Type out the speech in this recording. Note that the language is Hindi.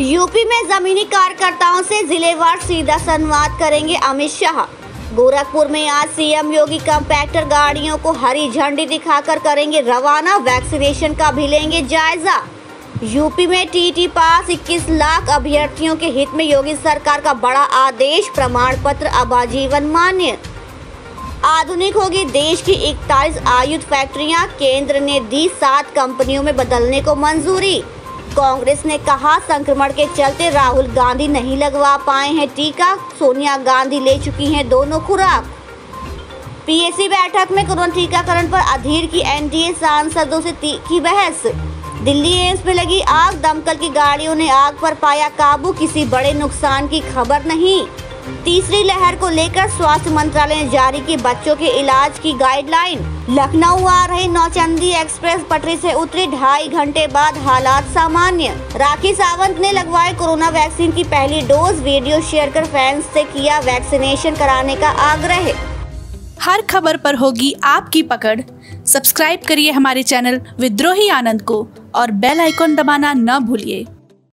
यूपी में जमीनी कार्यकर्ताओं से जिलेवार सीधा संवाद करेंगे अमित शाह। गोरखपुर में आज सीएम योगी कंपैक्टर गाड़ियों को हरी झंडी दिखाकर करेंगे रवाना, वैक्सीनेशन का भी लेंगे जायजा। यूपी में टीटी पास 21 लाख अभ्यर्थियों के हित में योगी सरकार का बड़ा आदेश, प्रमाण पत्र अब आजीवन मान्य। आधुनिक होगी देश की इकतालीस आयुध फैक्ट्रियाँ, केंद्र ने दी सात कंपनियों में बदलने को मंजूरी। कांग्रेस ने कहा, संक्रमण के चलते राहुल गांधी नहीं लगवा पाए हैं टीका। सोनिया गांधी ले चुकी हैं दोनों खुराक। पीएसी बैठक में कोरोना टीकाकरण पर अधीर की एनडीए सांसदों से तीखी बहस। दिल्ली एम्स में लगी आग, दमकल की गाड़ियों ने आग पर पाया काबू। किसी बड़े नुकसान की खबर नहीं। तीसरी लहर को लेकर स्वास्थ्य मंत्रालय ने जारी की बच्चों के इलाज की गाइडलाइन। लखनऊ आ रही नौचंदी एक्सप्रेस पटरी से उतरी ढाई घंटे बाद हालात सामान्य। राखी सावंत ने लगवाए कोरोना वैक्सीन की पहली डोज। वीडियो शेयर कर फैंस से किया वैक्सीनेशन कराने का आग्रह। हर खबर पर होगी आपकी पकड़। सब्सक्राइब करिए हमारे चैनल विद्रोही आनंद को और बेल आइकॉन दबाना न भूलिए।